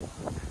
you